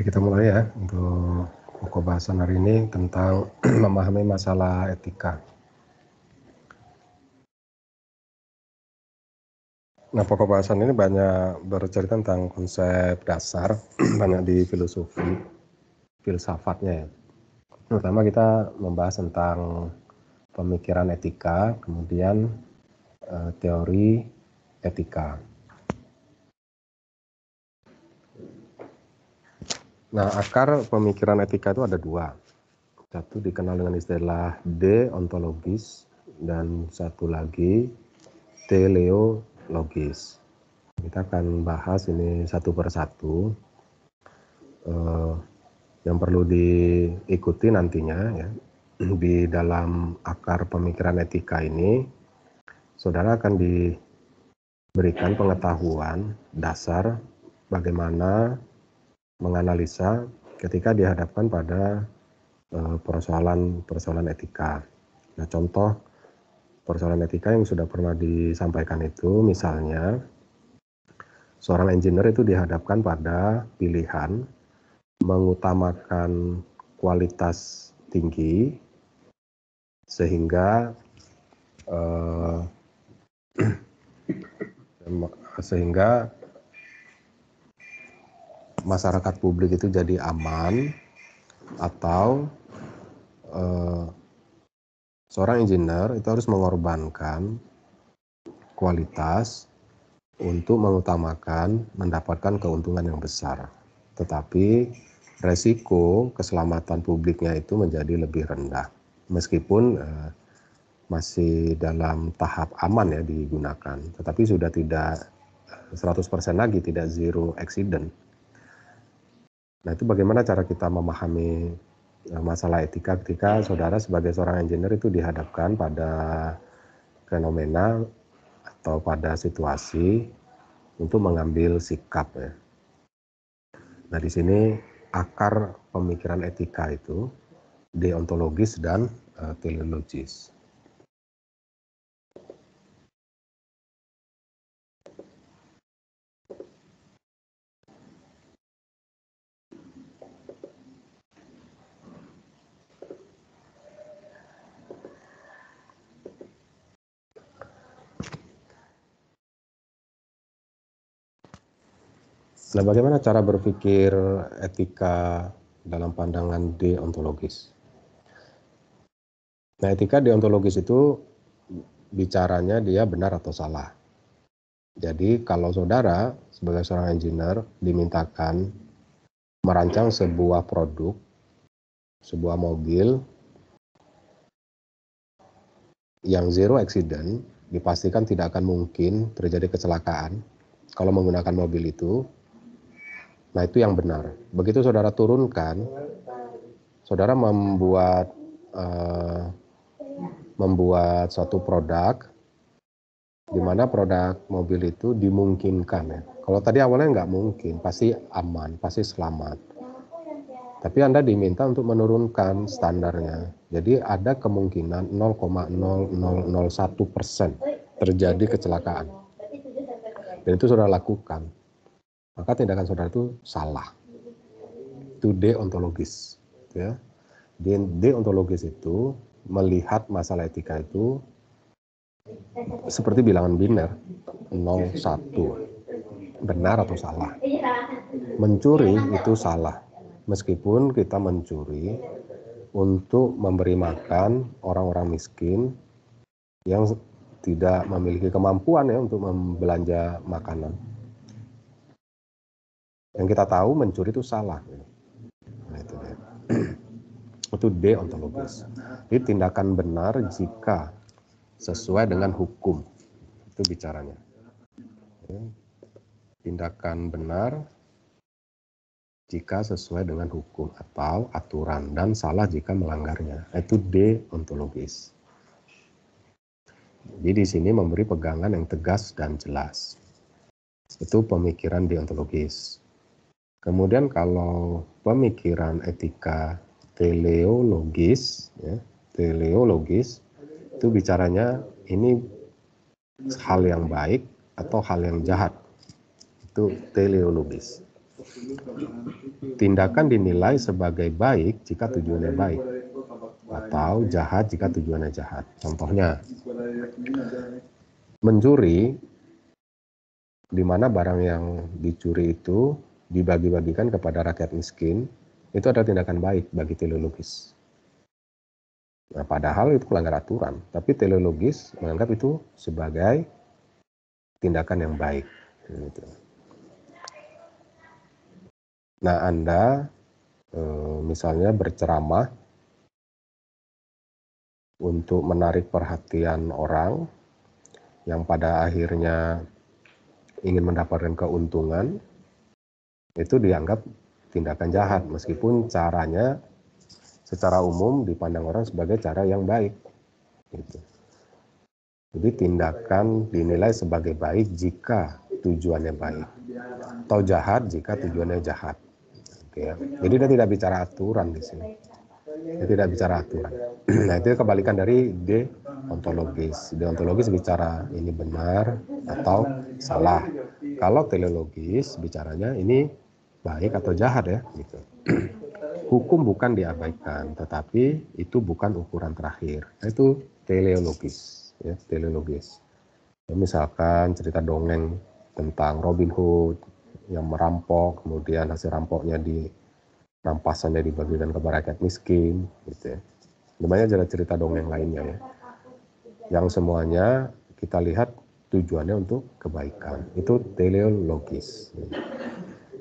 Jadi kita mulai ya untuk pokok bahasan hari ini tentang memahami masalah etika. Nah, pokok bahasan ini banyak bercerita tentang konsep dasar, banyak di filosofi, filsafatnya ya. Pertama kita membahas tentang pemikiran etika, kemudian eh, teori etika. Nah, akar pemikiran etika itu ada dua. Satu dikenal dengan istilah deontologis dan satu lagi teleologis. Kita akan bahas ini satu persatu. Eh, yang perlu diikuti nantinya ya di dalam akar pemikiran etika ini, saudara akan diberikan pengetahuan dasar bagaimana menganalisa ketika dihadapkan pada persoalan-persoalan uh, etika. Nah, contoh persoalan etika yang sudah pernah disampaikan itu misalnya seorang engineer itu dihadapkan pada pilihan mengutamakan kualitas tinggi sehingga uh, sehingga masyarakat publik itu jadi aman atau uh, seorang engineer itu harus mengorbankan kualitas untuk mengutamakan mendapatkan keuntungan yang besar. Tetapi resiko keselamatan publiknya itu menjadi lebih rendah. Meskipun uh, masih dalam tahap aman ya digunakan, tetapi sudah tidak 100% lagi, tidak zero accident Nah, itu bagaimana cara kita memahami e, masalah etika ketika saudara sebagai seorang engineer itu dihadapkan pada fenomena atau pada situasi untuk mengambil sikap ya. Nah, di sini akar pemikiran etika itu deontologis dan uh, teleologis. Nah, bagaimana cara berpikir etika dalam pandangan deontologis? Nah, etika deontologis itu bicaranya dia benar atau salah. Jadi, kalau saudara sebagai seorang engineer dimintakan merancang sebuah produk, sebuah mobil yang zero accident, dipastikan tidak akan mungkin terjadi kecelakaan kalau menggunakan mobil itu Nah, itu yang benar. Begitu saudara turunkan, saudara membuat uh, membuat suatu produk di mana produk mobil itu dimungkinkan ya. Kalau tadi awalnya nggak mungkin, pasti aman, pasti selamat. Tapi Anda diminta untuk menurunkan standarnya. Jadi ada kemungkinan 0,0001 persen terjadi kecelakaan. Dan itu sudah lakukan maka tindakan saudara itu salah. Itu deontologis. Ya. Deontologis itu melihat masalah etika itu seperti bilangan biner 0, 1. Benar atau salah. Mencuri itu salah. Meskipun kita mencuri untuk memberi makan orang-orang miskin yang tidak memiliki kemampuan ya untuk membelanja makanan yang kita tahu mencuri itu salah. Nah, itu dia. itu deontologis. Jadi tindakan benar jika sesuai dengan hukum. Itu bicaranya. Tindakan benar jika sesuai dengan hukum atau aturan dan salah jika melanggarnya. Itu deontologis. Jadi di sini memberi pegangan yang tegas dan jelas. Itu pemikiran deontologis. Kemudian kalau pemikiran etika teleologis, ya, teleologis itu bicaranya ini hal yang baik atau hal yang jahat. Itu teleologis. Tindakan dinilai sebagai baik jika tujuannya baik atau jahat jika tujuannya jahat. Contohnya, mencuri di mana barang yang dicuri itu dibagi-bagikan kepada rakyat miskin, itu adalah tindakan baik bagi teleologis. Nah, padahal itu melanggar aturan, tapi teleologis menganggap itu sebagai tindakan yang baik. Gitu. Nah, Anda eh, misalnya berceramah untuk menarik perhatian orang yang pada akhirnya ingin mendapatkan keuntungan, itu dianggap tindakan jahat meskipun caranya secara umum dipandang orang sebagai cara yang baik. Gitu. Jadi tindakan dinilai sebagai baik jika tujuannya baik atau jahat jika tujuannya jahat. Oke ya. Jadi dia tidak bicara aturan di sini. Dia tidak bicara aturan. nah itu kebalikan dari deontologis. Deontologis bicara ini benar atau salah. Kalau teleologis bicaranya ini baik atau jahat ya gitu. Hukum bukan diabaikan, tetapi itu bukan ukuran terakhir. Itu teleologis, ya, teleologis. Ya, misalkan cerita dongeng tentang Robin Hood yang merampok, kemudian hasil rampoknya di rampasannya dibagikan kepada rakyat miskin, gitu ya. Banyak cerita dongeng lainnya ya. Yang semuanya kita lihat tujuannya untuk kebaikan. Itu teleologis.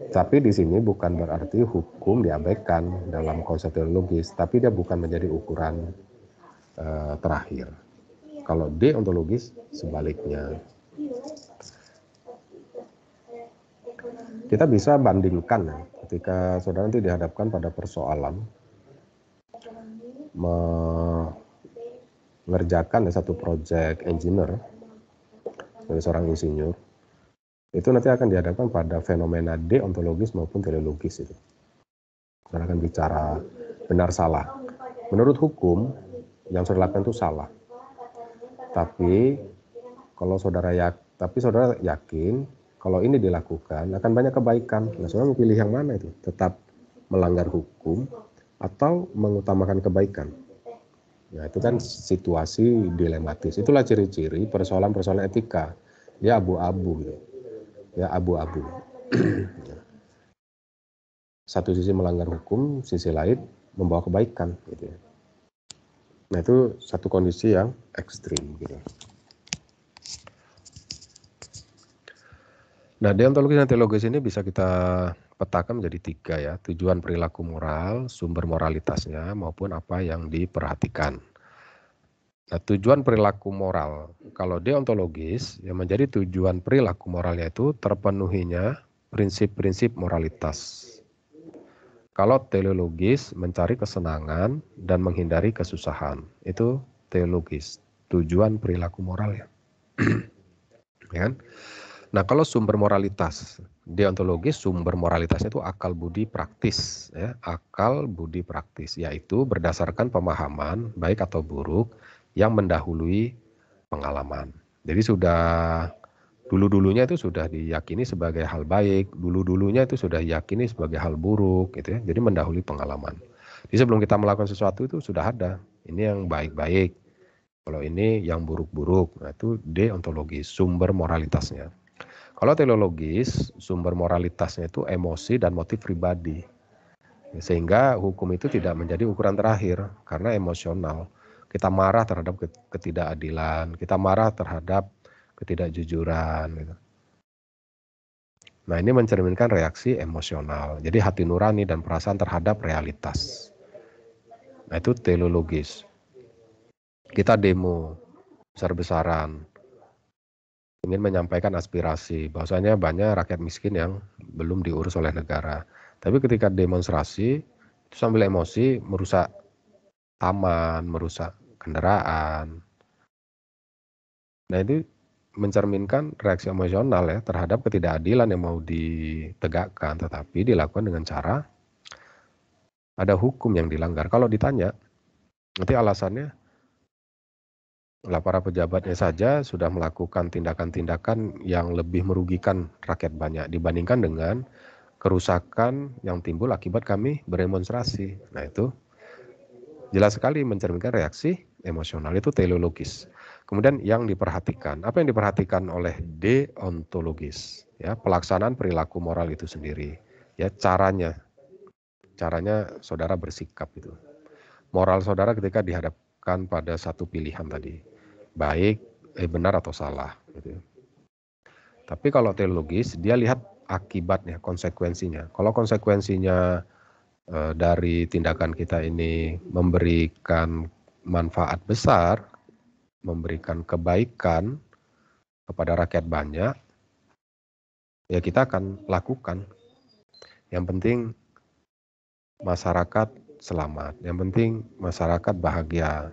Tapi di sini bukan berarti hukum diabaikan dalam konsep teologis, tapi dia bukan menjadi ukuran uh, terakhir. Kalau deontologis sebaliknya. Kita bisa bandingkan ya, ketika saudara nanti dihadapkan pada persoalan mengerjakan satu proyek engineer sebagai seorang insinyur itu nanti akan dihadapkan pada fenomena deontologis maupun teleologis itu. Karena akan bicara benar salah. Menurut hukum yang saudara lakukan itu salah. Tapi kalau saudara ya, tapi saudara yakin kalau ini dilakukan akan banyak kebaikan. Nah, saudara mau pilih yang mana itu? Tetap melanggar hukum atau mengutamakan kebaikan? Nah, itu kan situasi dilematis. Itulah ciri-ciri persoalan-persoalan etika. Dia abu-abu gitu ya abu-abu. Satu sisi melanggar hukum, sisi lain membawa kebaikan gitu ya. Nah itu satu kondisi yang ekstrim gitu. Nah deontologi dan teologis ini bisa kita petakan menjadi tiga ya. Tujuan perilaku moral, sumber moralitasnya maupun apa yang diperhatikan. Nah, tujuan perilaku moral, kalau deontologis, yang menjadi tujuan perilaku moralnya itu terpenuhinya prinsip-prinsip moralitas. Kalau teleologis, mencari kesenangan dan menghindari kesusahan. Itu teologis, tujuan perilaku moral ya. ya kan? Nah, kalau sumber moralitas, deontologis sumber moralitasnya itu akal budi praktis ya, akal budi praktis yaitu berdasarkan pemahaman baik atau buruk yang mendahului pengalaman. Jadi sudah dulu-dulunya itu sudah diyakini sebagai hal baik, dulu-dulunya itu sudah diyakini sebagai hal buruk gitu ya. Jadi mendahului pengalaman. Jadi sebelum kita melakukan sesuatu itu sudah ada. Ini yang baik-baik. Kalau ini yang buruk-buruk. Nah, itu deontologis, sumber moralitasnya. Kalau teleologis, sumber moralitasnya itu emosi dan motif pribadi. Sehingga hukum itu tidak menjadi ukuran terakhir karena emosional kita marah terhadap ketidakadilan, kita marah terhadap ketidakjujuran. Gitu. Nah ini mencerminkan reaksi emosional. Jadi hati nurani dan perasaan terhadap realitas. Nah itu teleologis. Kita demo besar-besaran. Ingin menyampaikan aspirasi. Bahwasanya banyak rakyat miskin yang belum diurus oleh negara. Tapi ketika demonstrasi, itu sambil emosi merusak taman, merusak kendaraan. Nah ini mencerminkan reaksi emosional ya terhadap ketidakadilan yang mau ditegakkan, tetapi dilakukan dengan cara ada hukum yang dilanggar. Kalau ditanya, nanti alasannya lah para pejabatnya saja sudah melakukan tindakan-tindakan yang lebih merugikan rakyat banyak dibandingkan dengan kerusakan yang timbul akibat kami berdemonstrasi. Nah itu jelas sekali mencerminkan reaksi emosional itu teleologis. Kemudian yang diperhatikan, apa yang diperhatikan oleh deontologis, ya pelaksanaan perilaku moral itu sendiri, ya caranya, caranya saudara bersikap itu. Moral saudara ketika dihadapkan pada satu pilihan tadi, baik, eh, benar atau salah. Gitu. Tapi kalau teologis, dia lihat akibatnya, konsekuensinya. Kalau konsekuensinya eh, dari tindakan kita ini memberikan manfaat besar, memberikan kebaikan kepada rakyat banyak, ya kita akan lakukan. Yang penting masyarakat selamat, yang penting masyarakat bahagia.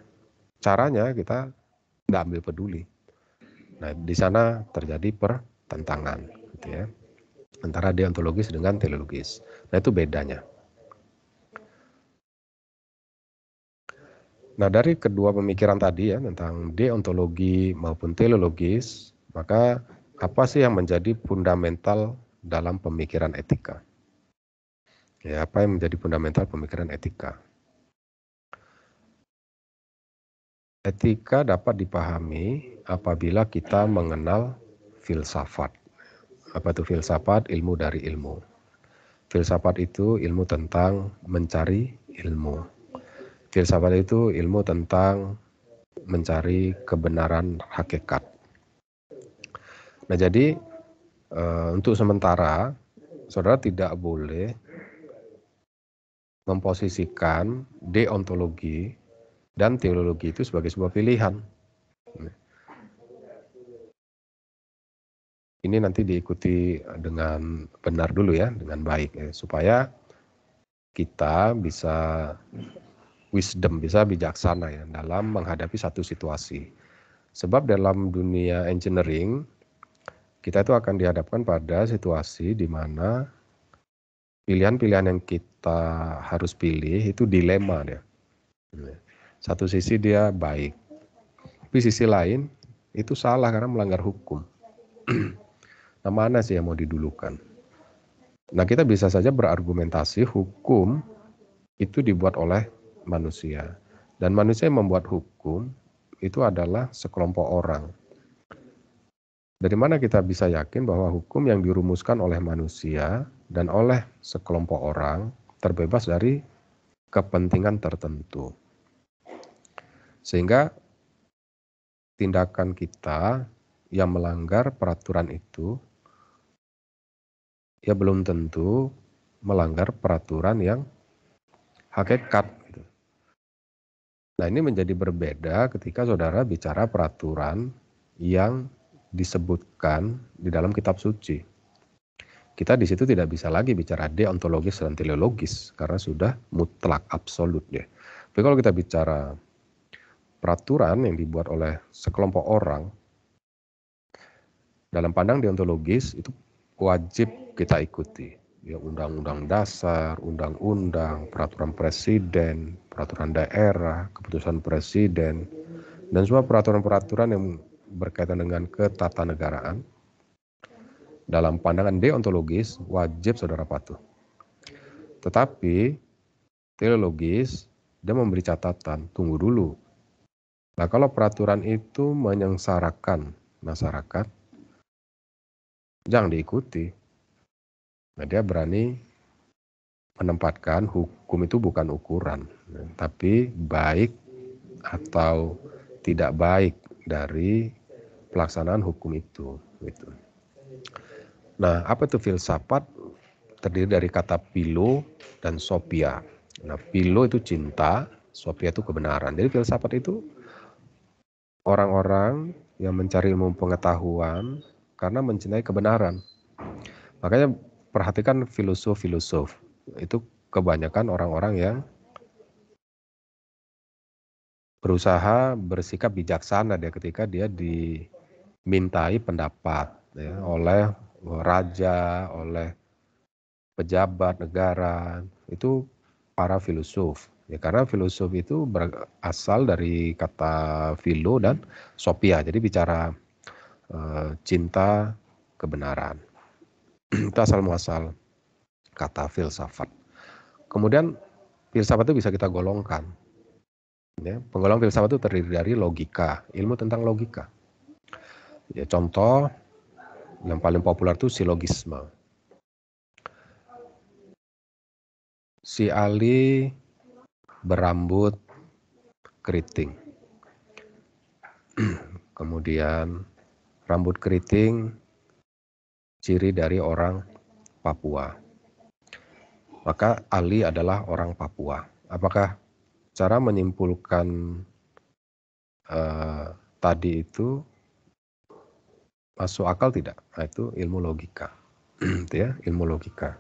Caranya kita nggak ambil peduli. Nah, di sana terjadi pertentangan, gitu ya, antara deontologis dengan teleologis. Nah, itu bedanya. Nah, dari kedua pemikiran tadi ya tentang deontologi maupun teleologis, maka apa sih yang menjadi fundamental dalam pemikiran etika? Ya, apa yang menjadi fundamental pemikiran etika? Etika dapat dipahami apabila kita mengenal filsafat. Apa itu filsafat? Ilmu dari ilmu. Filsafat itu ilmu tentang mencari ilmu Filsafat itu ilmu tentang mencari kebenaran hakikat. Nah, jadi e, untuk sementara saudara tidak boleh memposisikan deontologi dan teologi itu sebagai sebuah pilihan. Ini nanti diikuti dengan benar dulu ya, dengan baik ya, supaya kita bisa wisdom, bisa bijaksana ya dalam menghadapi satu situasi. Sebab dalam dunia engineering kita itu akan dihadapkan pada situasi di mana pilihan-pilihan yang kita harus pilih itu dilema ya. Satu sisi dia baik, tapi sisi lain itu salah karena melanggar hukum. nah mana sih yang mau didulukan? Nah kita bisa saja berargumentasi hukum itu dibuat oleh manusia. Dan manusia yang membuat hukum itu adalah sekelompok orang. Dari mana kita bisa yakin bahwa hukum yang dirumuskan oleh manusia dan oleh sekelompok orang terbebas dari kepentingan tertentu. Sehingga tindakan kita yang melanggar peraturan itu ya belum tentu melanggar peraturan yang hakikat Nah ini menjadi berbeda ketika saudara bicara peraturan yang disebutkan di dalam kitab suci. Kita di situ tidak bisa lagi bicara deontologis dan teleologis karena sudah mutlak absolut ya. Tapi kalau kita bicara peraturan yang dibuat oleh sekelompok orang dalam pandang deontologis itu wajib kita ikuti ya undang-undang dasar, undang-undang, peraturan presiden, peraturan daerah, keputusan presiden, dan semua peraturan-peraturan yang berkaitan dengan ketatanegaraan dalam pandangan deontologis wajib saudara patuh. Tetapi teologis dia memberi catatan, tunggu dulu. Nah kalau peraturan itu menyengsarakan masyarakat, jangan diikuti Nah, dia berani menempatkan hukum itu bukan ukuran, tapi baik atau tidak baik dari pelaksanaan hukum itu. Gitu. Nah, apa itu filsafat? Terdiri dari kata pilo dan sopia. Nah, pilo itu cinta, sopia itu kebenaran. Jadi filsafat itu orang-orang yang mencari ilmu pengetahuan karena mencintai kebenaran. Makanya perhatikan filosof-filosof. Itu kebanyakan orang-orang yang berusaha bersikap bijaksana dia ketika dia dimintai pendapat ya, oleh raja, oleh pejabat negara, itu para filosof. Ya, karena filosof itu berasal dari kata filo dan sopia, jadi bicara uh, cinta kebenaran. itu asal muasal kata filsafat. Kemudian filsafat itu bisa kita golongkan. Ya, penggolongan filsafat itu terdiri dari logika, ilmu tentang logika. Ya, contoh yang paling populer itu silogisme. Si Ali berambut keriting. Kemudian rambut keriting ciri dari orang Papua maka Ali adalah orang Papua. Apakah cara menyimpulkan uh, tadi itu masuk akal tidak? Nah, itu ilmu logika, itu ya ilmu logika.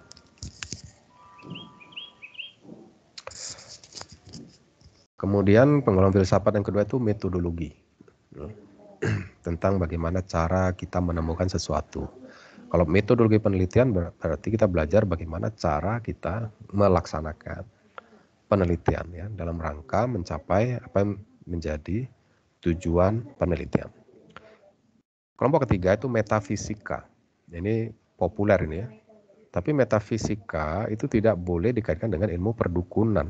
Kemudian penggolongan filsafat yang kedua itu metodologi tentang bagaimana cara kita menemukan sesuatu. Kalau metodologi penelitian berarti kita belajar bagaimana cara kita melaksanakan penelitian ya dalam rangka mencapai apa yang menjadi tujuan penelitian. Kelompok ketiga itu metafisika. Ini populer ini ya. Tapi metafisika itu tidak boleh dikaitkan dengan ilmu perdukunan.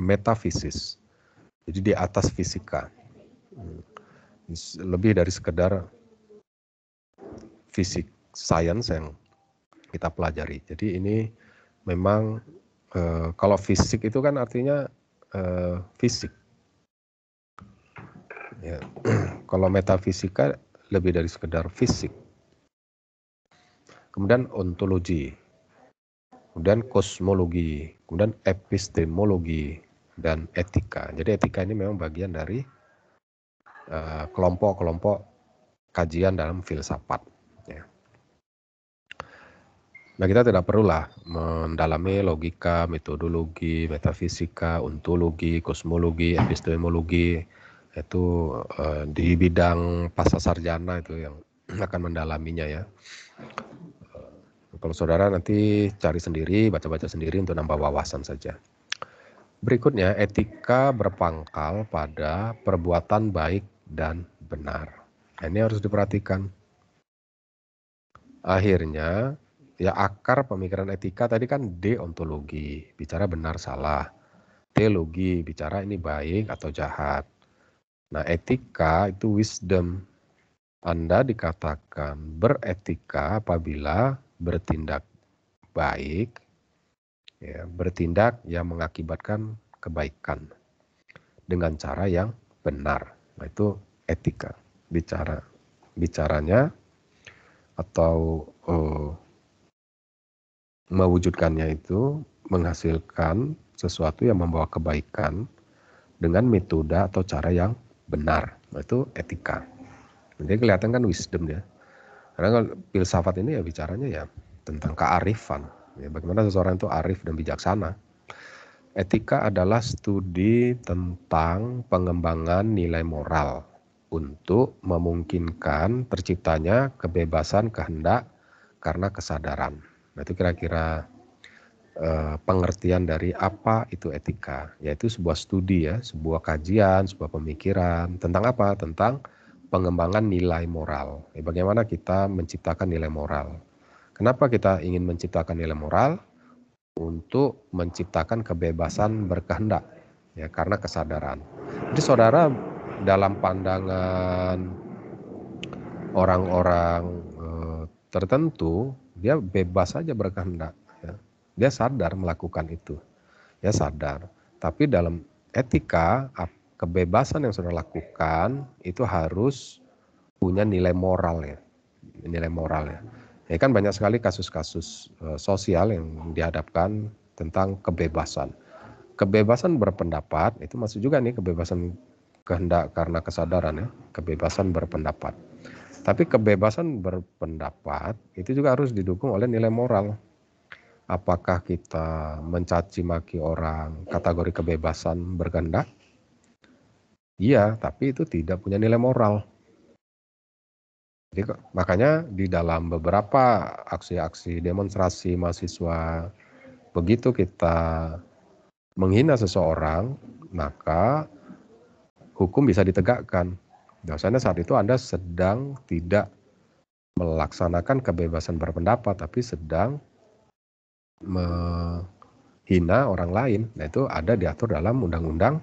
Metafisis. Jadi di atas fisika. Hmm. Lebih dari sekedar fisik science yang kita pelajari. Jadi ini memang e, kalau fisik itu kan artinya e, fisik. Ya. kalau metafisika lebih dari sekedar fisik. Kemudian ontologi, kemudian kosmologi, kemudian epistemologi dan etika. Jadi etika ini memang bagian dari eh, kelompok-kelompok uh, kajian dalam filsafat. Nah kita tidak perlulah mendalami logika, metodologi, metafisika, ontologi, kosmologi, epistemologi itu uh, di bidang pasca sarjana itu yang akan mendalaminya ya. Uh, kalau saudara nanti cari sendiri, baca-baca sendiri untuk nambah wawasan saja. Berikutnya, etika berpangkal pada perbuatan baik dan benar. Nah, ini harus diperhatikan. Akhirnya, ya akar pemikiran etika tadi kan deontologi, bicara benar salah. Teologi, bicara ini baik atau jahat. Nah, etika itu wisdom. Anda dikatakan beretika apabila bertindak baik, ya, bertindak yang mengakibatkan kebaikan dengan cara yang benar. Nah, itu etika. Bicara bicaranya atau uh, mewujudkannya itu menghasilkan sesuatu yang membawa kebaikan dengan metode atau cara yang benar. Itu etika. Jadi kelihatan kan wisdom ya. Karena kalau filsafat ini ya bicaranya ya tentang kearifan. Ya, bagaimana seseorang itu arif dan bijaksana. Etika adalah studi tentang pengembangan nilai moral untuk memungkinkan terciptanya kebebasan kehendak karena kesadaran. Nah itu kira-kira uh, pengertian dari apa itu etika, yaitu sebuah studi ya, sebuah kajian, sebuah pemikiran tentang apa? Tentang pengembangan nilai moral. Ya, bagaimana kita menciptakan nilai moral? Kenapa kita ingin menciptakan nilai moral? Untuk menciptakan kebebasan berkehendak, ya karena kesadaran. Jadi saudara dalam pandangan orang-orang eh, tertentu dia bebas saja berkehendak. Dia sadar melakukan itu. Ya sadar. Tapi dalam etika, kebebasan yang sudah lakukan itu harus punya nilai moral ya. Nilai moral ya. Ya kan banyak sekali kasus-kasus uh, sosial yang dihadapkan tentang kebebasan. Kebebasan berpendapat itu masuk juga nih kebebasan kehendak karena kesadaran ya, kebebasan berpendapat. Tapi kebebasan berpendapat itu juga harus didukung oleh nilai moral. Apakah kita mencaci maki orang kategori kebebasan berkehendak? Iya, tapi itu tidak punya nilai moral. Jadi makanya di dalam beberapa aksi-aksi demonstrasi mahasiswa begitu kita menghina seseorang, maka hukum bisa ditegakkan. Biasanya saat itu Anda sedang tidak melaksanakan kebebasan berpendapat, tapi sedang menghina orang lain. Nah, itu ada diatur dalam undang-undang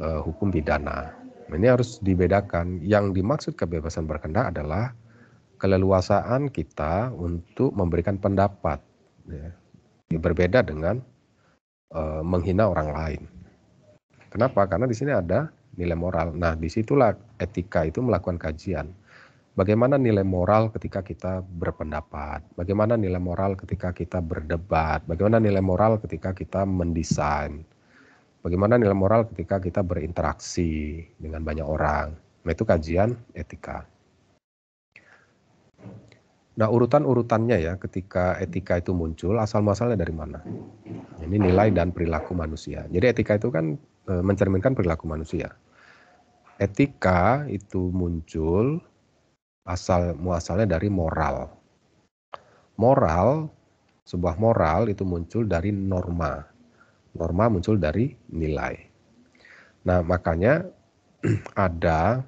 uh, hukum pidana. Ini harus dibedakan. Yang dimaksud kebebasan berkendak adalah keleluasaan kita untuk memberikan pendapat. Ya. Berbeda dengan uh, menghina orang lain. Kenapa? Karena di sini ada nilai moral. Nah, di situlah etika itu melakukan kajian Bagaimana nilai moral ketika kita berpendapat? Bagaimana nilai moral ketika kita berdebat? Bagaimana nilai moral ketika kita mendesain? Bagaimana nilai moral ketika kita berinteraksi dengan banyak orang? Nah, itu kajian etika. Nah, urutan-urutannya ya ketika etika itu muncul, asal muasalnya dari mana? Ini nilai dan perilaku manusia. Jadi etika itu kan e, mencerminkan perilaku manusia. Etika itu muncul asal muasalnya dari moral. Moral, sebuah moral itu muncul dari norma. Norma muncul dari nilai. Nah, makanya ada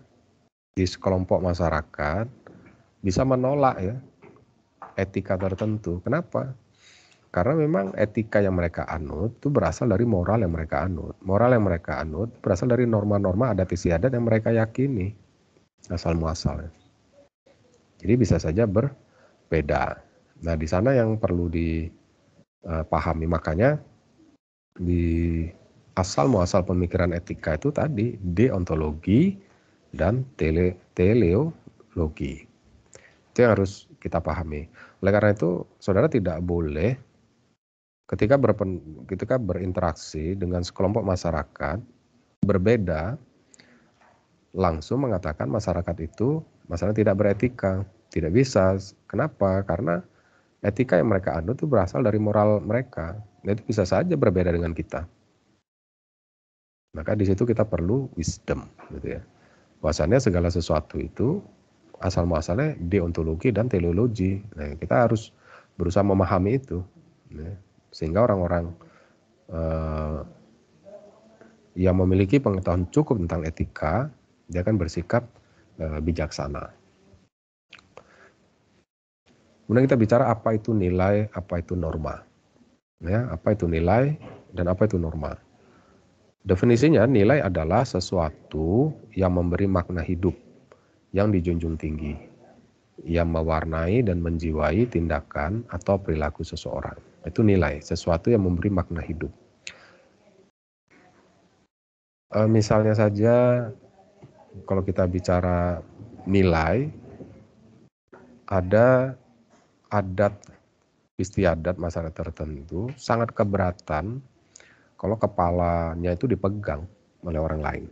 di sekelompok masyarakat bisa menolak ya etika tertentu. Kenapa? Karena memang etika yang mereka anut itu berasal dari moral yang mereka anut. Moral yang mereka anut berasal dari norma-norma adat istiadat yang mereka yakini asal muasalnya. Jadi bisa saja berbeda. Nah, di sana yang perlu dipahami makanya di asal muasal pemikiran etika itu tadi deontologi dan tele, teleologi. Itu yang harus kita pahami. Oleh karena itu, saudara tidak boleh ketika berpen, ketika berinteraksi dengan sekelompok masyarakat berbeda langsung mengatakan masyarakat itu masalah tidak beretika. Tidak bisa. Kenapa? Karena etika yang mereka anut itu berasal dari moral mereka. Nah, itu bisa saja berbeda dengan kita. Maka di situ kita perlu wisdom, gitu ya. Bahwasannya segala sesuatu itu asal muasalnya deontologi dan teleologi. Nah, kita harus berusaha memahami itu, ya. sehingga orang-orang uh, yang memiliki pengetahuan cukup tentang etika, dia akan bersikap uh, bijaksana. Kemudian kita bicara apa itu nilai, apa itu norma. Ya, apa itu nilai dan apa itu norma. Definisinya nilai adalah sesuatu yang memberi makna hidup yang dijunjung tinggi, yang mewarnai dan menjiwai tindakan atau perilaku seseorang. Itu nilai, sesuatu yang memberi makna hidup. E, misalnya saja kalau kita bicara nilai, ada adat istiadat masyarakat tertentu sangat keberatan kalau kepalanya itu dipegang oleh orang lain.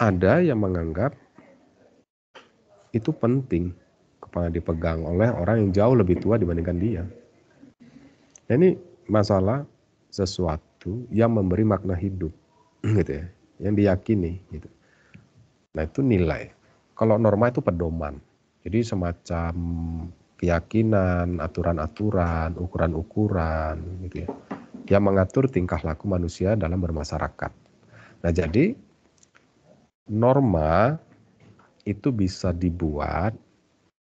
Ada yang menganggap itu penting kepala dipegang oleh orang yang jauh lebih tua dibandingkan dia. Nah, ini masalah sesuatu yang memberi makna hidup, gitu ya, yang diyakini, gitu. Nah itu nilai. Kalau norma itu pedoman. Jadi semacam keyakinan, aturan-aturan, ukuran-ukuran gitu ya. Yang mengatur tingkah laku manusia dalam bermasyarakat. Nah, jadi norma itu bisa dibuat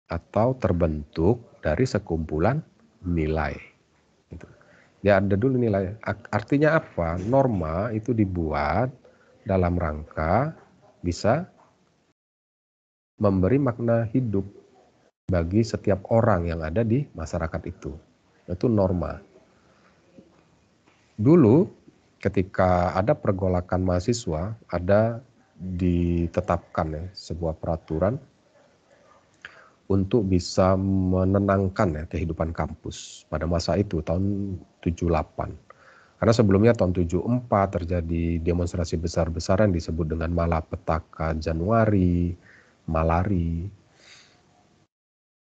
atau terbentuk dari sekumpulan nilai. Gitu. Ya ada dulu nilai. Artinya apa? Norma itu dibuat dalam rangka bisa memberi makna hidup bagi setiap orang yang ada di masyarakat itu. Itu norma. Dulu ketika ada pergolakan mahasiswa, ada ditetapkan ya sebuah peraturan untuk bisa menenangkan ya kehidupan kampus pada masa itu tahun 78. Karena sebelumnya tahun 74 terjadi demonstrasi besar-besaran disebut dengan malapetaka Januari, malari.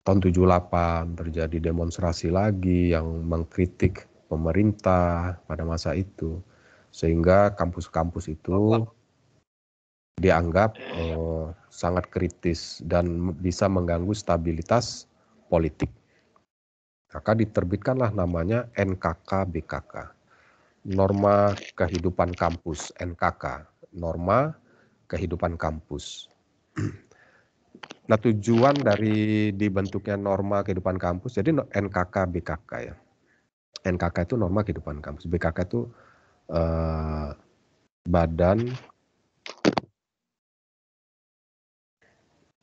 Tahun 78 terjadi demonstrasi lagi yang mengkritik pemerintah pada masa itu. Sehingga kampus-kampus itu dianggap eh, sangat kritis dan bisa mengganggu stabilitas politik. Maka diterbitkanlah namanya NKK BKK. Norma Kehidupan Kampus NKK, Norma Kehidupan Kampus. Nah tujuan dari dibentuknya norma kehidupan kampus, jadi NKK BKK ya. NKK itu norma kehidupan kampus, BKK itu eh, badan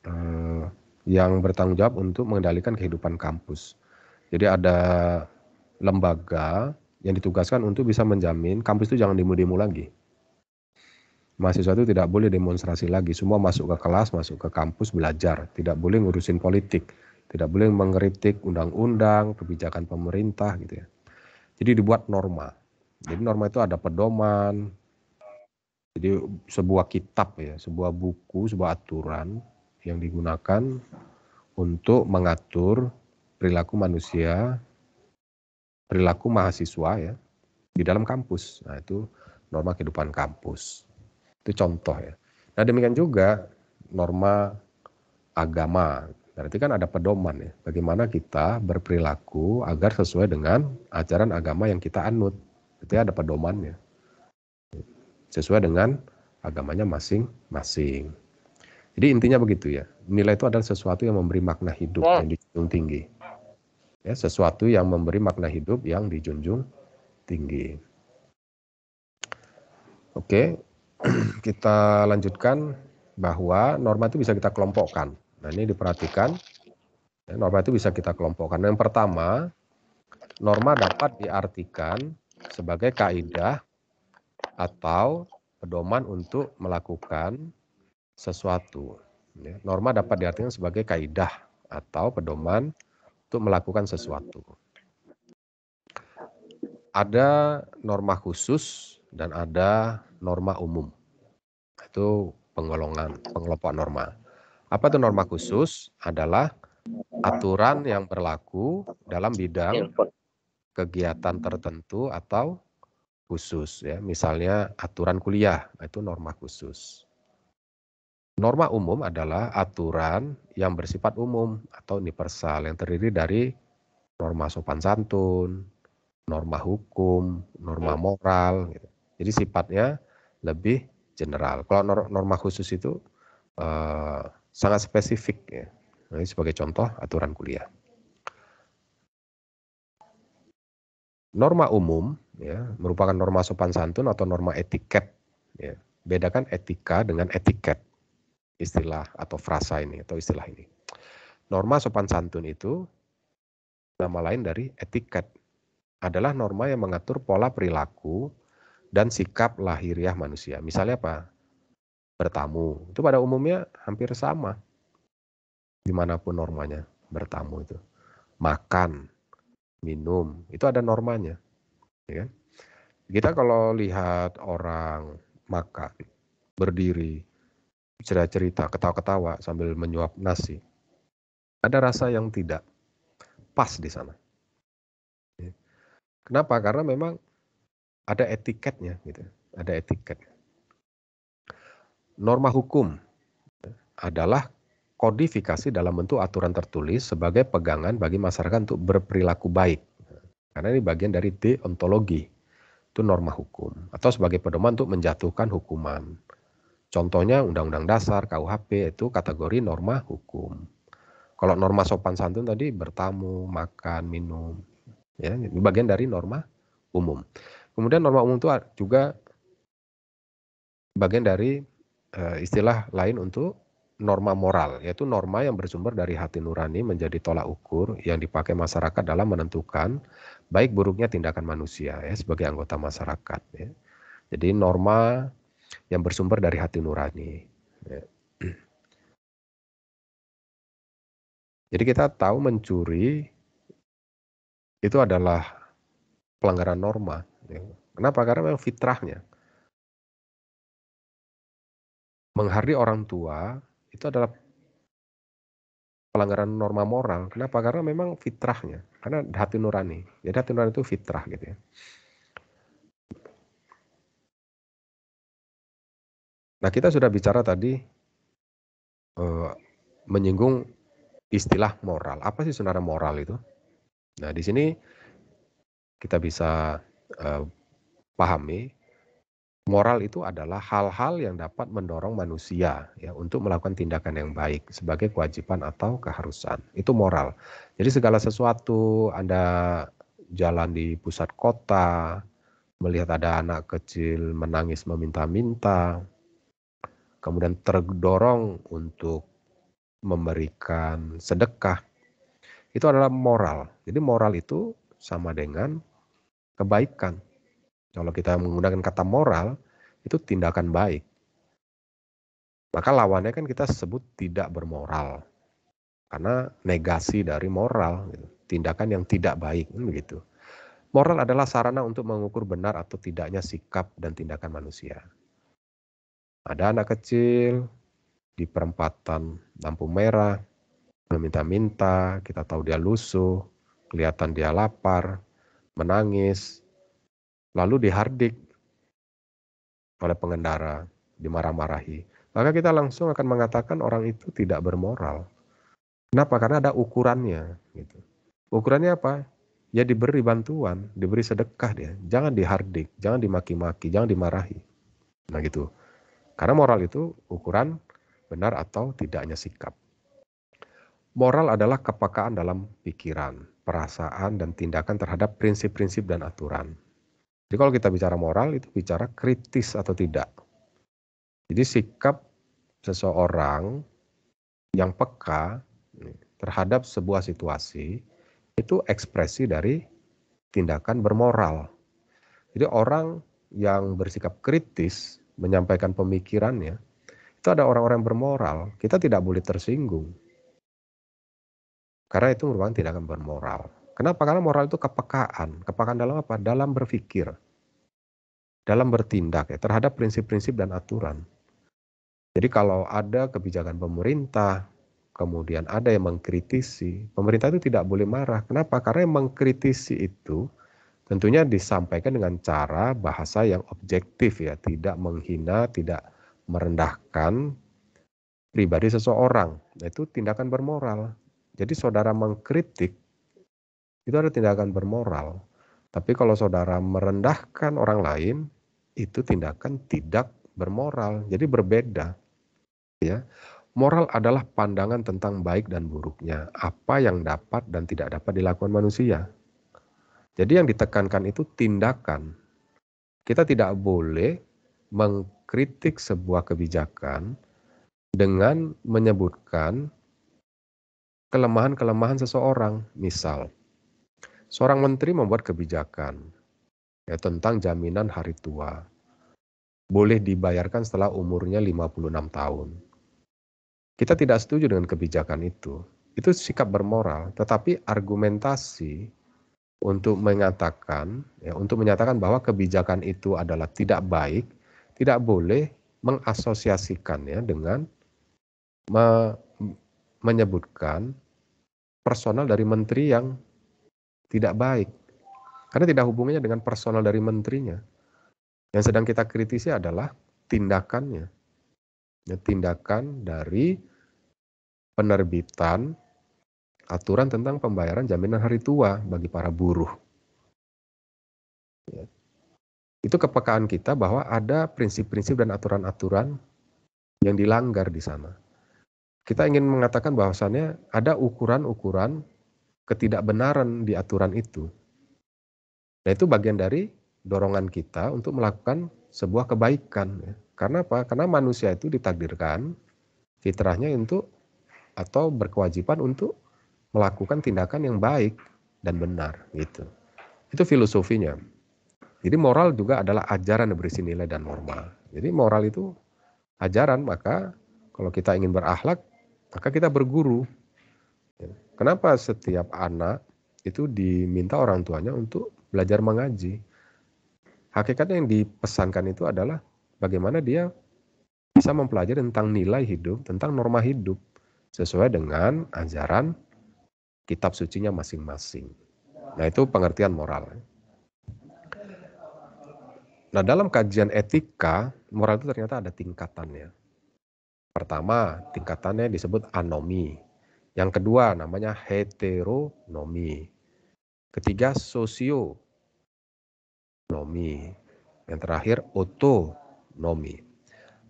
eh, yang bertanggung jawab untuk mengendalikan kehidupan kampus. Jadi ada lembaga yang ditugaskan untuk bisa menjamin kampus itu jangan demo-demo lagi mahasiswa itu tidak boleh demonstrasi lagi. Semua masuk ke kelas, masuk ke kampus belajar. Tidak boleh ngurusin politik. Tidak boleh mengkritik undang-undang, kebijakan pemerintah gitu ya. Jadi dibuat norma. Jadi norma itu ada pedoman. Jadi sebuah kitab ya, sebuah buku, sebuah aturan yang digunakan untuk mengatur perilaku manusia, perilaku mahasiswa ya di dalam kampus. Nah, itu norma kehidupan kampus. Itu contoh ya. Nah demikian juga norma agama. Berarti kan ada pedoman ya. Bagaimana kita berperilaku agar sesuai dengan ajaran agama yang kita anut. Itu ada pedomannya. Sesuai dengan agamanya masing-masing. Jadi intinya begitu ya. Nilai itu adalah sesuatu yang memberi makna hidup ya. yang dijunjung tinggi. Ya, sesuatu yang memberi makna hidup yang dijunjung tinggi. Oke, kita lanjutkan bahwa norma itu bisa kita kelompokkan. Nah ini diperhatikan, ya, norma itu bisa kita kelompokkan. Yang pertama, norma dapat diartikan sebagai kaidah atau pedoman untuk melakukan sesuatu. Ya, norma dapat diartikan sebagai kaidah atau pedoman untuk melakukan sesuatu. Ada norma khusus dan ada norma umum. Itu penggolongan, pengelompok norma. Apa itu norma khusus? Adalah aturan yang berlaku dalam bidang kegiatan tertentu atau khusus ya. Misalnya aturan kuliah, itu norma khusus. Norma umum adalah aturan yang bersifat umum atau universal yang terdiri dari norma sopan santun, norma hukum, norma moral. Gitu. Jadi sifatnya lebih general. Kalau norma khusus itu uh, sangat spesifik ya. Nah, ini sebagai contoh aturan kuliah. Norma umum ya merupakan norma sopan santun atau norma etiket. Ya. Bedakan etika dengan etiket istilah atau frasa ini atau istilah ini. Norma sopan santun itu nama lain dari etiket adalah norma yang mengatur pola perilaku dan sikap lahiriah manusia. Misalnya apa? Bertamu. Itu pada umumnya hampir sama. Di mana pun normanya bertamu itu. Makan, minum, itu ada normanya. Ya kan? Kita kalau lihat orang makan, berdiri, cerita-cerita, ketawa-ketawa sambil menyuap nasi, ada rasa yang tidak pas di sana. Kenapa? Karena memang ada etiketnya gitu, ada etiket. Norma hukum adalah kodifikasi dalam bentuk aturan tertulis sebagai pegangan bagi masyarakat untuk berperilaku baik. Karena ini bagian dari deontologi. Itu norma hukum atau sebagai pedoman untuk menjatuhkan hukuman. Contohnya Undang-Undang Dasar, KUHP itu kategori norma hukum. Kalau norma sopan santun tadi bertamu, makan, minum, ya ini bagian dari norma umum. Kemudian norma umum itu juga bagian dari uh, istilah lain untuk norma moral, yaitu norma yang bersumber dari hati nurani menjadi tolak ukur yang dipakai masyarakat dalam menentukan baik buruknya tindakan manusia ya sebagai anggota masyarakat. Ya. Jadi norma yang bersumber dari hati nurani. Ya. Jadi kita tahu mencuri itu adalah pelanggaran norma. Ya. Kenapa? Karena memang fitrahnya. Menghargai orang tua itu adalah pelanggaran norma moral. Kenapa? Karena memang fitrahnya. Karena hati nurani. Jadi hati nurani itu fitrah gitu ya. Nah kita sudah bicara tadi uh, menyinggung istilah moral. Apa sih sebenarnya moral itu? Nah di sini kita bisa uh, pahami Moral itu adalah hal-hal yang dapat mendorong manusia ya untuk melakukan tindakan yang baik sebagai kewajiban atau keharusan. Itu moral. Jadi segala sesuatu Anda jalan di pusat kota, melihat ada anak kecil menangis meminta-minta, kemudian terdorong untuk memberikan sedekah, itu adalah moral. Jadi moral itu sama dengan kebaikan. Kalau kita menggunakan kata moral, itu tindakan baik. Maka lawannya kan kita sebut tidak bermoral. Karena negasi dari moral, gitu. tindakan yang tidak baik, kan begitu. Moral adalah sarana untuk mengukur benar atau tidaknya sikap dan tindakan manusia. Ada anak kecil di perempatan lampu merah, meminta-minta, kita tahu dia lusuh, kelihatan dia lapar, menangis, lalu dihardik oleh pengendara, dimarah-marahi. Maka kita langsung akan mengatakan orang itu tidak bermoral. Kenapa? Karena ada ukurannya. Gitu. Ukurannya apa? Ya diberi bantuan, diberi sedekah dia. Jangan dihardik, jangan dimaki-maki, jangan dimarahi. Nah gitu. Karena moral itu ukuran benar atau tidaknya sikap. Moral adalah kepekaan dalam pikiran, perasaan, dan tindakan terhadap prinsip-prinsip dan aturan. Jadi kalau kita bicara moral itu bicara kritis atau tidak. Jadi sikap seseorang yang peka terhadap sebuah situasi itu ekspresi dari tindakan bermoral. Jadi orang yang bersikap kritis menyampaikan pemikirannya itu ada orang-orang bermoral. Kita tidak boleh tersinggung. Karena itu merupakan tindakan bermoral. Kenapa? Karena moral itu kepekaan. Kepekaan dalam apa? Dalam berpikir. Dalam bertindak ya, terhadap prinsip-prinsip dan aturan. Jadi kalau ada kebijakan pemerintah, kemudian ada yang mengkritisi, pemerintah itu tidak boleh marah. Kenapa? Karena yang mengkritisi itu tentunya disampaikan dengan cara bahasa yang objektif ya, tidak menghina, tidak merendahkan pribadi seseorang. Itu tindakan bermoral. Jadi saudara mengkritik itu ada tindakan bermoral. Tapi kalau saudara merendahkan orang lain, itu tindakan tidak bermoral. Jadi berbeda. Ya. Moral adalah pandangan tentang baik dan buruknya, apa yang dapat dan tidak dapat dilakukan manusia. Jadi yang ditekankan itu tindakan. Kita tidak boleh mengkritik sebuah kebijakan dengan menyebutkan kelemahan-kelemahan seseorang. Misal, Seorang menteri membuat kebijakan ya, tentang jaminan hari tua. Boleh dibayarkan setelah umurnya 56 tahun. Kita tidak setuju dengan kebijakan itu. Itu sikap bermoral, tetapi argumentasi untuk mengatakan ya, untuk menyatakan bahwa kebijakan itu adalah tidak baik, tidak boleh mengasosiasikannya dengan me menyebutkan personal dari menteri yang tidak baik. Karena tidak hubungannya dengan personal dari menterinya. Yang sedang kita kritisi adalah tindakannya. Ya, tindakan dari penerbitan aturan tentang pembayaran jaminan hari tua bagi para buruh. Ya. Itu kepekaan kita bahwa ada prinsip-prinsip dan aturan-aturan yang dilanggar di sana. Kita ingin mengatakan bahwasannya ada ukuran-ukuran ketidakbenaran di aturan itu. Nah itu bagian dari dorongan kita untuk melakukan sebuah kebaikan. Ya. Karena apa? Karena manusia itu ditakdirkan fitrahnya untuk atau berkewajiban untuk melakukan tindakan yang baik dan benar gitu. Itu filosofinya. Jadi moral juga adalah ajaran yang berisi nilai dan norma. Jadi moral itu ajaran, maka kalau kita ingin berakhlak, maka kita berguru. Kenapa setiap anak itu diminta orang tuanya untuk belajar mengaji? Hakikatnya yang dipesankan itu adalah bagaimana dia bisa mempelajari tentang nilai hidup, tentang norma hidup sesuai dengan ajaran kitab sucinya masing-masing. Nah, itu pengertian moral. Nah, dalam kajian etika, moral itu ternyata ada tingkatannya. Pertama, tingkatannya disebut anomi. Yang kedua namanya heteronomi. Ketiga sosionomi. Yang terakhir otonomi.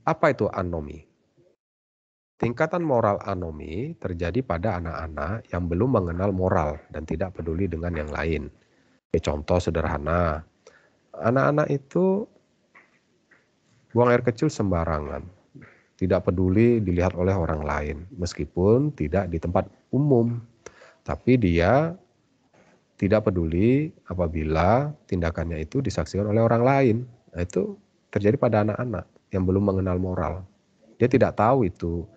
Apa itu anomi? Tingkatan moral anomi terjadi pada anak-anak yang belum mengenal moral dan tidak peduli dengan yang lain. contoh sederhana, anak-anak itu buang air kecil sembarangan, tidak peduli dilihat oleh orang lain, meskipun tidak di tempat umum, tapi dia tidak peduli apabila tindakannya itu disaksikan oleh orang lain. Nah, itu terjadi pada anak-anak yang belum mengenal moral. Dia tidak tahu itu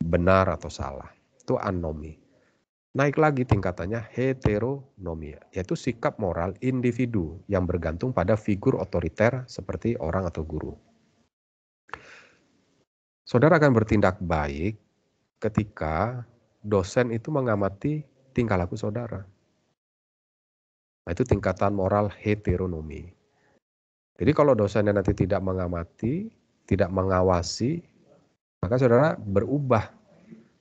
benar atau salah. Itu anomi. Naik lagi tingkatannya heteronomia, yaitu sikap moral individu yang bergantung pada figur otoriter seperti orang atau guru. Saudara akan bertindak baik ketika dosen itu mengamati tingkah laku saudara. Nah, itu tingkatan moral heteronomi. Jadi kalau dosennya nanti tidak mengamati, tidak mengawasi, maka saudara berubah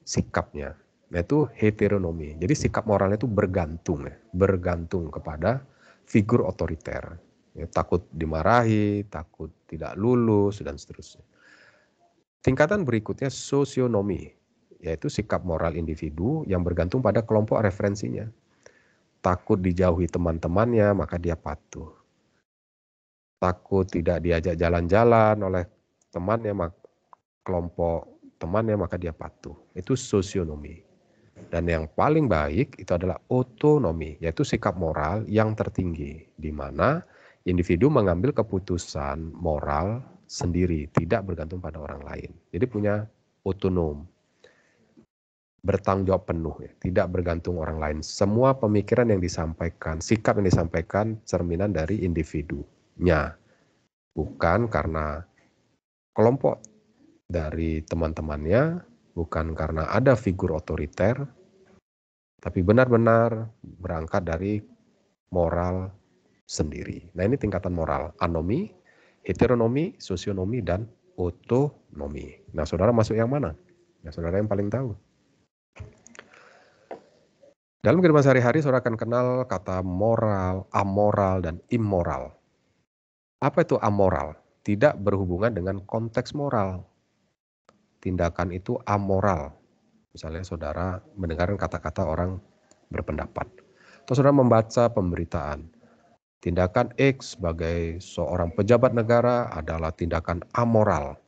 sikapnya, yaitu heteronomi. Jadi sikap moralnya itu bergantung, ya, bergantung kepada figur otoriter. Ya, takut dimarahi, takut tidak lulus, dan seterusnya. Tingkatan berikutnya sosionomi, yaitu sikap moral individu yang bergantung pada kelompok referensinya. Takut dijauhi teman-temannya, maka dia patuh. Takut tidak diajak jalan-jalan oleh temannya, kelompok temannya maka dia patuh. Itu sosionomi. Dan yang paling baik itu adalah otonomi, yaitu sikap moral yang tertinggi, di mana individu mengambil keputusan moral sendiri, tidak bergantung pada orang lain. Jadi punya otonom, bertanggung jawab penuh, ya. tidak bergantung orang lain. Semua pemikiran yang disampaikan, sikap yang disampaikan cerminan dari individunya, bukan karena kelompok dari teman-temannya, bukan karena ada figur otoriter, tapi benar-benar berangkat dari moral sendiri. Nah ini tingkatan moral, anomi, heteronomi, sosionomi, dan otonomi. Nah saudara masuk yang mana? Ya saudara yang paling tahu. Dalam kehidupan sehari-hari, saudara akan kenal kata moral, amoral, dan immoral. Apa itu amoral? Tidak berhubungan dengan konteks moral tindakan itu amoral. Misalnya saudara mendengarkan kata-kata orang berpendapat. Atau saudara membaca pemberitaan. Tindakan X sebagai seorang pejabat negara adalah tindakan amoral.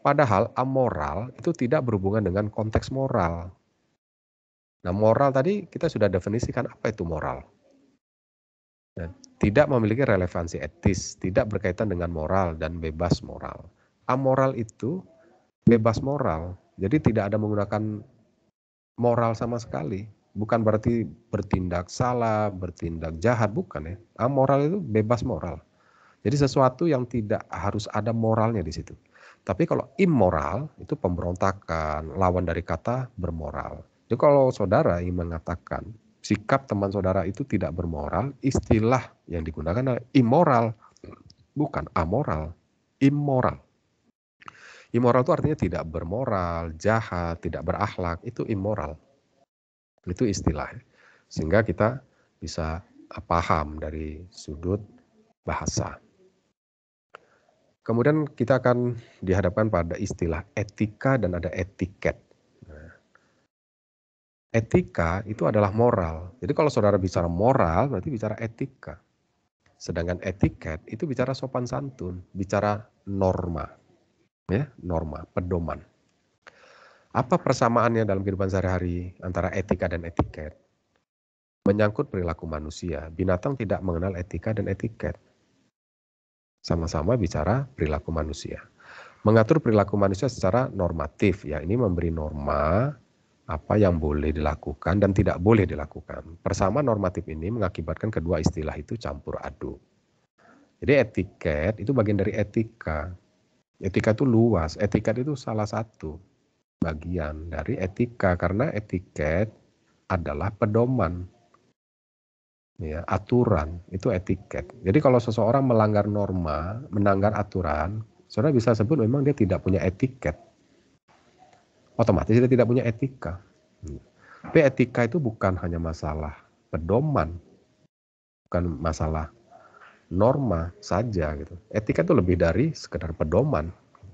Padahal amoral itu tidak berhubungan dengan konteks moral. Nah moral tadi kita sudah definisikan apa itu moral. Nah, tidak memiliki relevansi etis, tidak berkaitan dengan moral dan bebas moral. Amoral itu bebas moral. Jadi tidak ada menggunakan moral sama sekali. Bukan berarti bertindak salah, bertindak jahat, bukan ya. Amoral itu bebas moral. Jadi sesuatu yang tidak harus ada moralnya di situ. Tapi kalau immoral itu pemberontakan, lawan dari kata bermoral. Jadi kalau saudara ingin mengatakan sikap teman saudara itu tidak bermoral, istilah yang digunakan adalah immoral, bukan amoral, immoral. Immoral itu artinya tidak bermoral, jahat, tidak berakhlak, itu immoral. Itu istilah. Sehingga kita bisa eh, paham dari sudut bahasa. Kemudian kita akan dihadapkan pada istilah etika dan ada etiket. Nah, etika itu adalah moral. Jadi kalau saudara bicara moral berarti bicara etika. Sedangkan etiket itu bicara sopan santun, bicara norma ya norma pedoman apa persamaannya dalam kehidupan sehari-hari antara etika dan etiket menyangkut perilaku manusia binatang tidak mengenal etika dan etiket sama-sama bicara perilaku manusia mengatur perilaku manusia secara normatif ya ini memberi norma apa yang boleh dilakukan dan tidak boleh dilakukan. Persamaan normatif ini mengakibatkan kedua istilah itu campur aduk. Jadi etiket itu bagian dari etika. Etika itu luas, etiket itu salah satu bagian dari etika karena etiket adalah pedoman. Ya, aturan itu etiket. Jadi kalau seseorang melanggar norma, melanggar aturan, saudara bisa sebut memang dia tidak punya etiket. Otomatis dia tidak punya etika. Tapi etika itu bukan hanya masalah pedoman, bukan masalah norma saja gitu. Etika itu lebih dari sekedar pedoman.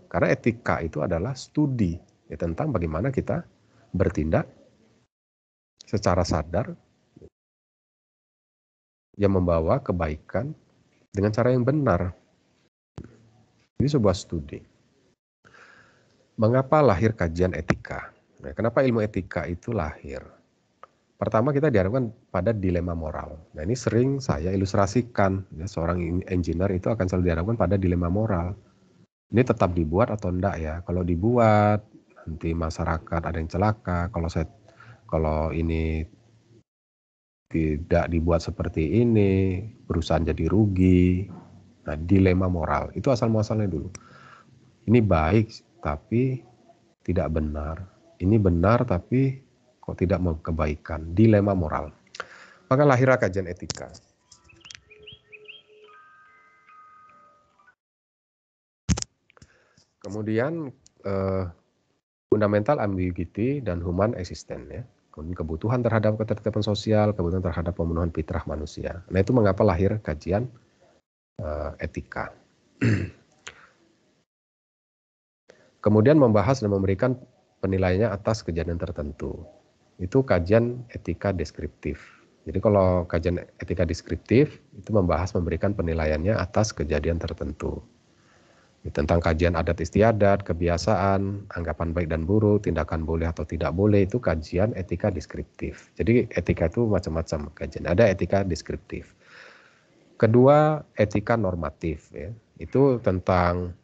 Karena etika itu adalah studi ya, tentang bagaimana kita bertindak secara sadar yang membawa kebaikan dengan cara yang benar. Ini sebuah studi. Mengapa lahir kajian etika? Nah, kenapa ilmu etika itu lahir? Pertama kita dihadapkan pada dilema moral. Nah ini sering saya ilustrasikan. Ya, seorang engineer itu akan selalu dihadapkan pada dilema moral. Ini tetap dibuat atau enggak ya? Kalau dibuat nanti masyarakat ada yang celaka. Kalau saya kalau ini tidak dibuat seperti ini, perusahaan jadi rugi. Nah, dilema moral itu asal muasalnya dulu. Ini baik tapi tidak benar. Ini benar tapi kok tidak mau kebaikan. Dilema moral. Maka lahirlah kajian etika. Kemudian eh, fundamental ambiguity dan human existence ya kebutuhan terhadap ketertiban sosial, kebutuhan terhadap pemenuhan fitrah manusia. Nah itu mengapa lahir kajian uh, etika. Kemudian membahas dan memberikan penilaiannya atas kejadian tertentu. Itu kajian etika deskriptif. Jadi kalau kajian etika deskriptif itu membahas memberikan penilaiannya atas kejadian tertentu tentang kajian adat istiadat, kebiasaan, anggapan baik dan buruk, tindakan boleh atau tidak boleh itu kajian etika deskriptif. Jadi etika itu macam-macam kajian. Ada etika deskriptif. Kedua, etika normatif ya. Itu tentang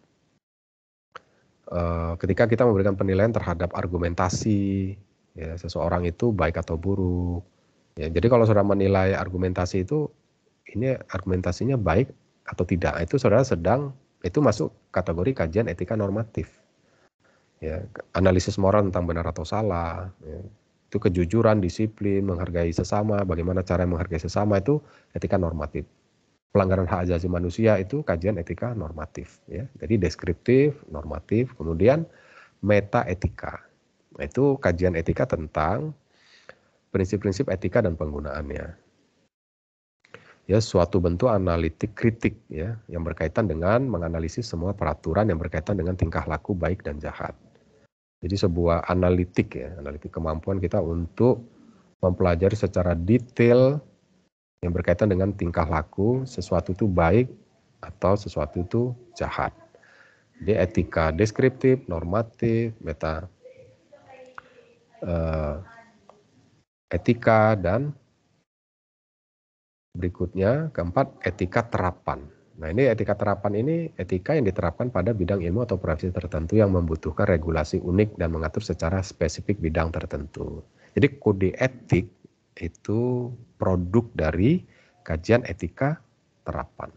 uh, ketika kita memberikan penilaian terhadap argumentasi ya seseorang itu baik atau buruk. Ya, jadi kalau saudara menilai argumentasi itu ini argumentasinya baik atau tidak, itu saudara sedang itu masuk kategori kajian etika normatif. Ya, analisis moral tentang benar atau salah, ya. itu kejujuran, disiplin, menghargai sesama, bagaimana cara menghargai sesama itu etika normatif. Pelanggaran hak asasi manusia itu kajian etika normatif. Ya. Jadi deskriptif, normatif, kemudian meta etika. Nah, itu kajian etika tentang prinsip-prinsip etika dan penggunaannya ya suatu bentuk analitik kritik ya yang berkaitan dengan menganalisis semua peraturan yang berkaitan dengan tingkah laku baik dan jahat. Jadi sebuah analitik ya, analitik kemampuan kita untuk mempelajari secara detail yang berkaitan dengan tingkah laku sesuatu itu baik atau sesuatu itu jahat. Jadi etika deskriptif, normatif, meta uh, etika dan Berikutnya, keempat, etika terapan. Nah, ini etika terapan ini etika yang diterapkan pada bidang ilmu atau profesi tertentu yang membutuhkan regulasi unik dan mengatur secara spesifik bidang tertentu. Jadi kode etik itu produk dari kajian etika terapan.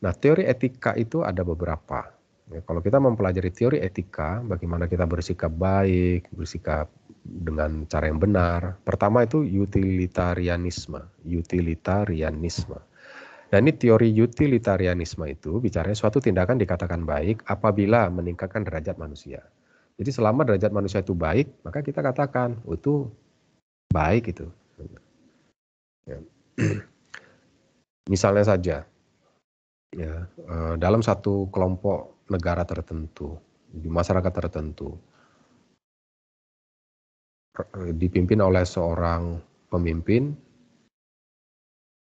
Nah, teori etika itu ada beberapa. Ya, kalau kita mempelajari teori etika, bagaimana kita bersikap baik, bersikap dengan cara yang benar. Pertama itu utilitarianisme, utilitarianisme. Dan ini teori utilitarianisme itu bicaranya suatu tindakan dikatakan baik apabila meningkatkan derajat manusia. Jadi selama derajat manusia itu baik, maka kita katakan oh, itu baik itu. Ya. Misalnya saja, ya eh, dalam satu kelompok negara tertentu, di masyarakat tertentu, Eh, dipimpin oleh seorang pemimpin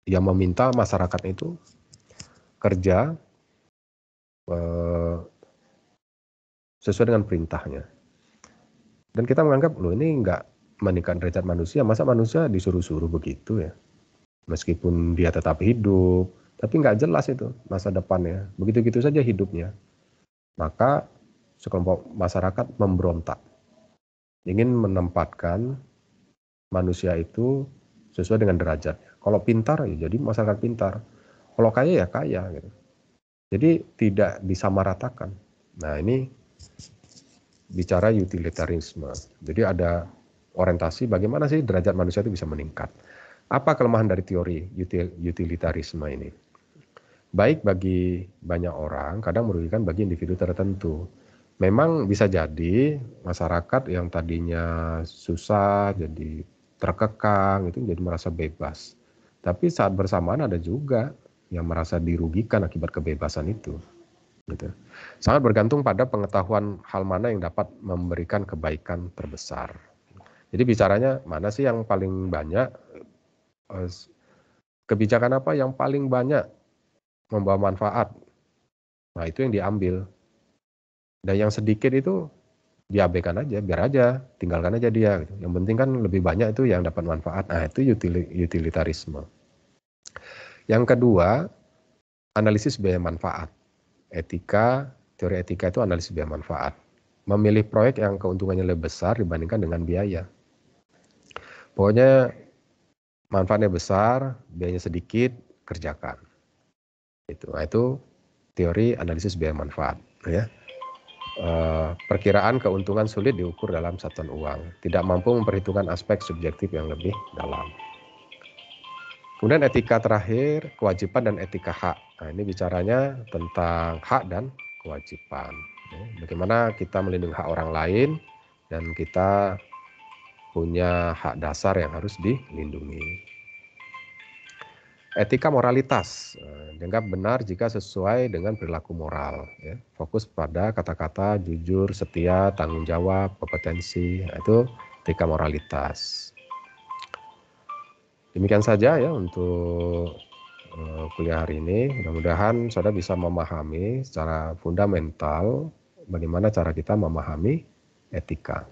yang meminta masyarakat itu kerja eh, sesuai dengan perintahnya. Dan kita menganggap loh ini enggak meningkatkan derajat manusia, masa manusia disuruh-suruh begitu ya. Meskipun dia tetap hidup, tapi nggak jelas itu masa depannya. Begitu-gitu saja hidupnya. Maka sekelompok masyarakat memberontak ingin menempatkan manusia itu sesuai dengan derajatnya. Kalau pintar ya jadi masyarakat pintar. Kalau kaya ya kaya gitu. Jadi tidak disamaratakan. Nah, ini bicara utilitarisme. Jadi ada orientasi bagaimana sih derajat manusia itu bisa meningkat. Apa kelemahan dari teori utilitarisme ini? Baik bagi banyak orang, kadang merugikan bagi individu tertentu memang bisa jadi masyarakat yang tadinya susah jadi terkekang itu jadi merasa bebas. Tapi saat bersamaan ada juga yang merasa dirugikan akibat kebebasan itu. Gitu. Sangat bergantung pada pengetahuan hal mana yang dapat memberikan kebaikan terbesar. Jadi bicaranya mana sih yang paling banyak eh, kebijakan apa yang paling banyak membawa manfaat. Nah, itu yang diambil. Dan yang sedikit itu diabaikan aja, biar aja, tinggalkan aja dia. Gitu. Yang penting kan lebih banyak itu yang dapat manfaat. Nah, itu utilitarisme. Yang kedua, analisis biaya manfaat. Etika, teori etika itu analisis biaya manfaat. Memilih proyek yang keuntungannya lebih besar dibandingkan dengan biaya. Pokoknya manfaatnya besar, biayanya sedikit, kerjakan. Itu, nah, itu teori analisis biaya manfaat. Ya. Uh, perkiraan keuntungan sulit diukur dalam satuan uang, tidak mampu memperhitungkan aspek subjektif yang lebih dalam. Kemudian etika terakhir, kewajiban dan etika hak. Nah, ini bicaranya tentang hak dan kewajiban. Ya, bagaimana kita melindungi hak orang lain dan kita punya hak dasar yang harus dilindungi. Etika moralitas eh, dianggap benar jika sesuai dengan perilaku moral. Ya. Fokus pada kata-kata jujur, setia, tanggung jawab, kompetensi. Nah, itu etika moralitas. Demikian saja ya untuk uh, kuliah hari ini. Mudah-mudahan saudara bisa memahami secara fundamental bagaimana cara kita memahami etika.